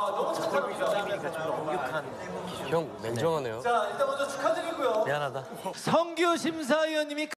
어, 너무 착합니다. 네. 형 냉정하네요. 자, 일단 먼저 축하드리고요. 미안하다. 성규 심사위원님이